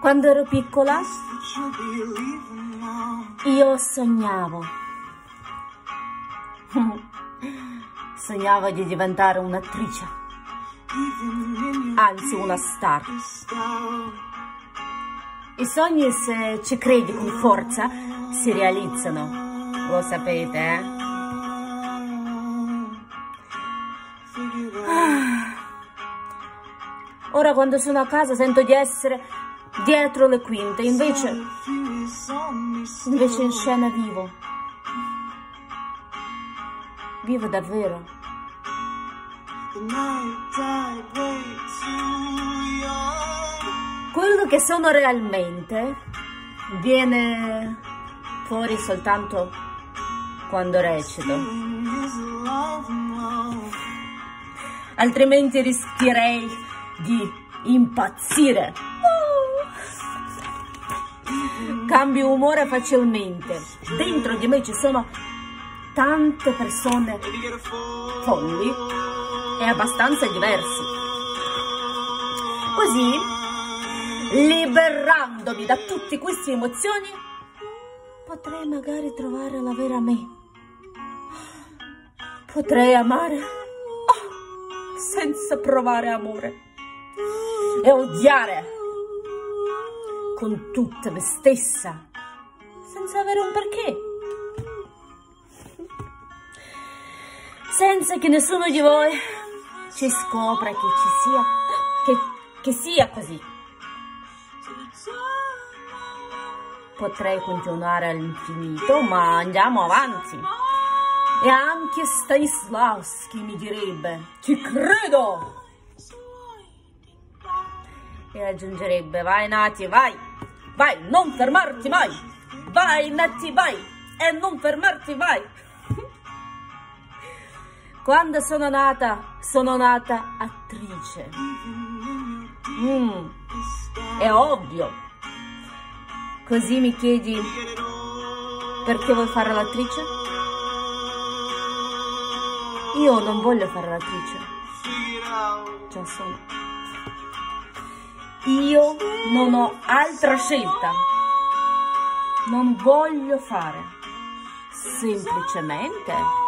Quando ero piccola io sognavo. Sognavo di diventare un'attrice, anzi una star. I sogni, se ci credi con forza, si realizzano. Lo sapete, eh? Ah. Ora quando sono a casa sento di essere dietro le quinte, invece, invece in scena vivo. Vivo davvero. Quello che sono realmente viene fuori soltanto quando recito. Altrimenti rischierei di impazzire. Cambio umore facilmente. Dentro di me ci sono tante persone folli e abbastanza diversi. Così, liberandomi da tutte queste emozioni, potrei magari trovare la vera me. Potrei amare oh, senza provare amore e odiare con tutta me stessa senza avere un perché. Senza che nessuno di voi ci scopra che ci sia, che, che sia così. Potrei continuare all'infinito, ma andiamo avanti. E anche Stanislavski mi direbbe, ci credo! E aggiungerebbe, vai Nati, vai, vai, non fermarti mai! Vai Nati, vai! E non fermarti mai! Quando sono nata, sono nata attrice. Mm, è ovvio. Così mi chiedi perché vuoi fare l'attrice? Io non voglio fare l'attrice. Già sono. Io non ho altra scelta. Non voglio fare. Semplicemente